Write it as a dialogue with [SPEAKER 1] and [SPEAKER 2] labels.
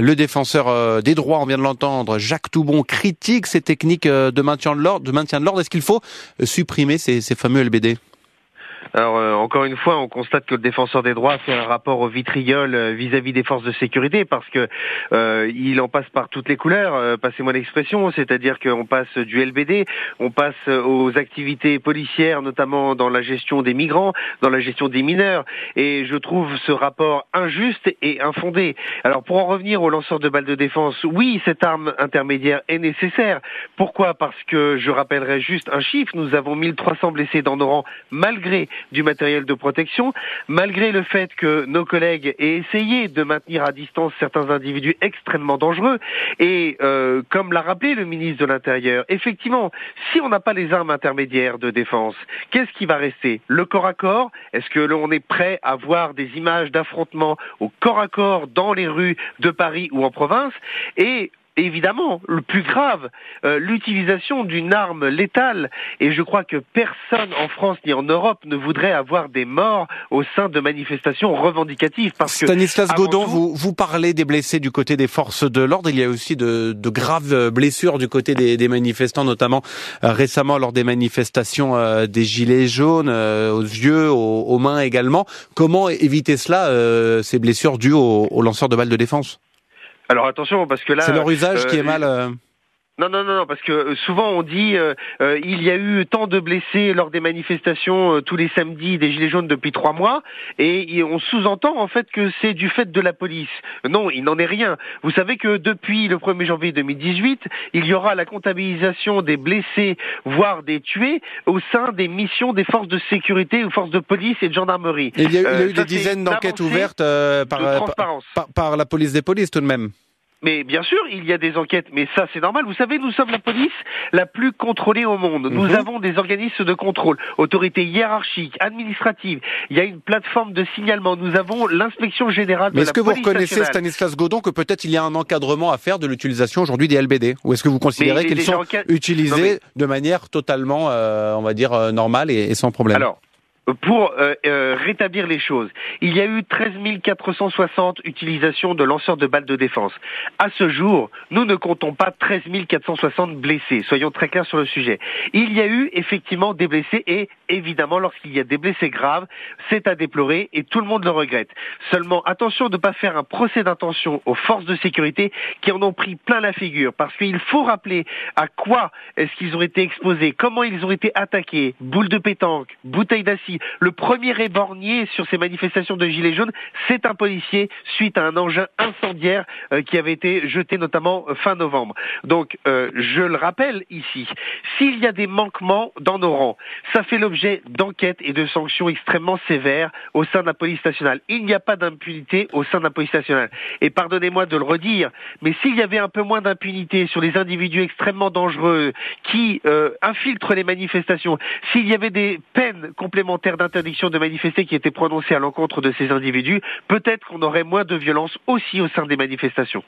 [SPEAKER 1] Le défenseur euh, des droits, on vient de l'entendre, Jacques Toubon critique ces techniques euh, de maintien de l'ordre. Est-ce qu'il faut supprimer ces fameux LBD
[SPEAKER 2] alors euh, encore une fois, on constate que le défenseur des droits fait un rapport au vitriol euh, vis-à-vis des forces de sécurité parce que euh, il en passe par toutes les couleurs. Passez-moi l'expression, c'est-à-dire qu'on passe du LBD, on passe aux activités policières, notamment dans la gestion des migrants, dans la gestion des mineurs. Et je trouve ce rapport injuste et infondé. Alors pour en revenir aux lanceurs de balles de défense, oui, cette arme intermédiaire est nécessaire. Pourquoi? Parce que je rappellerai juste un chiffre. Nous avons 1300 blessés dans nos rangs malgré du matériel de protection, malgré le fait que nos collègues aient essayé de maintenir à distance certains individus extrêmement dangereux. Et euh, comme l'a rappelé le ministre de l'Intérieur, effectivement, si on n'a pas les armes intermédiaires de défense, qu'est-ce qui va rester? Le corps à corps? Est-ce que l'on est prêt à voir des images d'affrontements au corps à corps dans les rues de Paris ou en province? Et évidemment, le plus grave, euh, l'utilisation d'une arme létale. Et je crois que personne en France ni en Europe ne voudrait avoir des morts au sein de manifestations revendicatives. Parce
[SPEAKER 1] Stanislas Godon, vous, vous parlez des blessés du côté des forces de l'ordre. Il y a aussi de, de graves blessures du côté des, des manifestants, notamment euh, récemment lors des manifestations euh, des Gilets jaunes, aux yeux, aux, mains également. Comment éviter cela, ces blessures dues aux lanceurs de balles de défense?
[SPEAKER 2] Alors attention, parce que là...
[SPEAKER 1] C'est leur usage qui est euh, mal... Euh,
[SPEAKER 2] non, non, non, non, parce que euh, souvent on dit euh, il y a eu tant de blessés lors des manifestations tous les samedis des Gilets jaunes depuis trois mois, et, on sous-entend en fait que c'est du fait de la police. Non, il n'en est rien. Vous savez que depuis le 1er janvier 2018, il y aura la comptabilisation des blessés, voire des tués, au sein des missions des forces de sécurité ou forces de police et de gendarmerie.
[SPEAKER 1] il y a, eu des dizaines d'enquêtes ouvertes par, par la police des polices tout de même.
[SPEAKER 2] Mais bien sûr, il y a des enquêtes, mais ça c'est normal. Vous savez, nous sommes la police la plus contrôlée au monde. Nous mhm. avons des organismes de contrôle, autorités hiérarchiques, administratives. Il y a une plateforme de signalement. Nous avons l'inspection générale de
[SPEAKER 1] mais est-ce que vous reconnaissez, Stanislas Godon, que peut-être il y a un encadrement à faire de l'utilisation aujourd'hui des LBD Ou est-ce que vous considérez qu'ils sont utilisés de manière totalement, euh, on va dire, euh, normale et, et sans problème?
[SPEAKER 2] Alors, pour euh, euh, rétablir les choses. Il y a eu 13 460 utilisations de lanceurs de balles de défense. À ce jour, nous ne comptons pas 13 460 blessés. Soyons très clairs sur le sujet. Il y a eu effectivement des blessés et évidemment, lorsqu'il y a des blessés graves, c'est à déplorer et tout le monde le regrette. Seulement, attention de ne pas faire un procès d'intention aux forces de sécurité qui en ont pris plein la figure parce qu'il faut rappeler à quoi est-ce qu'ils ont été exposés, comment ils ont été attaqués, boules de pétanque, bouteilles d'acide, le premier éborgné sur ces manifestations de Gilets jaunes, c'est un policier suite à un engin incendiaire euh, qui avait été jeté notamment euh, fin novembre. Donc, euh, je le rappelle ici, s'il y a des manquements dans nos rangs, ça fait l'objet d'enquêtes et de sanctions extrêmement sévères au sein de la police nationale. Il n'y a pas d'impunité au sein de la police nationale. Et pardonnez-moi de le redire, mais s'il y avait un peu moins d'impunité sur les individus extrêmement dangereux qui infiltrent les manifestations, s'il y avait des peines complémentaires d'interdiction de manifester qui était prononcée à l'encontre de ces individus, peut-être qu'on aurait moins de violence aussi au sein des manifestations.